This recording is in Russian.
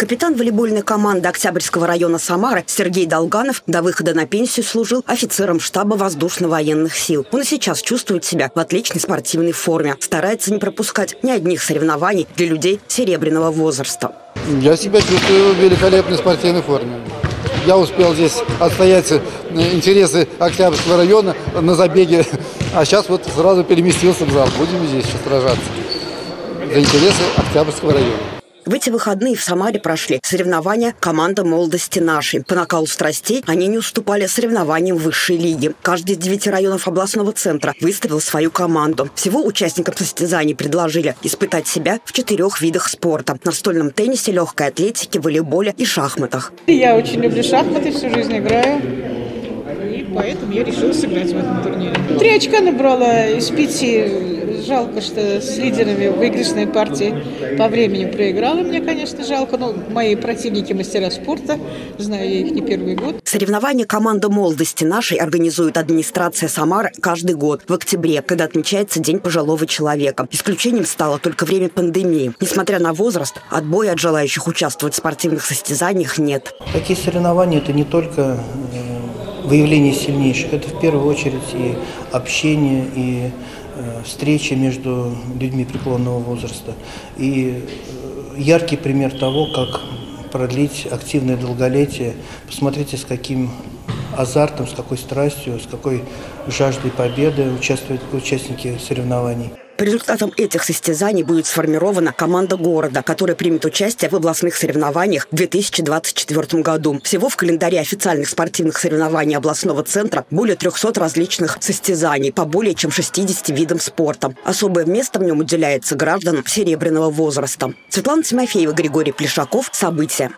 Капитан волейбольной команды Октябрьского района Самары Сергей Долганов до выхода на пенсию служил офицером штаба воздушно-военных сил. Он и сейчас чувствует себя в отличной спортивной форме. Старается не пропускать ни одних соревнований для людей серебряного возраста. Я себя чувствую в великолепной спортивной форме. Я успел здесь отстоять э, интересы Октябрьского района на забеге, а сейчас вот сразу переместился в зал. Будем здесь еще сражаться за интересы Октябрьского района. В эти выходные в Самаре прошли соревнования команда молодости нашей. По накалу страстей они не уступали соревнованиям высшей лиги. Каждый из девяти районов областного центра выставил свою команду. Всего участникам состязаний предложили испытать себя в четырех видах спорта. Настольном теннисе, легкой атлетике, волейболе и шахматах. Я очень люблю шахматы, всю жизнь играю. Поэтому я решила сыграть в этом турнире. Три очка набрала из пяти Жалко, что с лидерами выигрышной партии по времени проиграла. Мне, конечно, жалко. Но мои противники мастера спорта. Знаю я их не первый год. Соревнования команда молодости нашей организует администрация Самары каждый год в октябре, когда отмечается День пожилого человека. Исключением стало только время пандемии. Несмотря на возраст, отбоя от желающих участвовать в спортивных состязаниях нет. Такие соревнования – это не только э, выявление сильнейших, это в первую очередь и общение, и Э, встречи между людьми преклонного возраста. И э, яркий пример того, как продлить активное долголетие. Посмотрите, с каким азартом, с какой страстью, с какой жаждой победы участвуют участники соревнований. По результатам этих состязаний будет сформирована команда города, которая примет участие в областных соревнованиях в 2024 году. Всего в календаре официальных спортивных соревнований областного центра более 300 различных состязаний по более чем 60 видам спорта. Особое место в нем уделяется гражданам серебряного возраста. Светлана Тимофеева, Григорий Плешаков. События.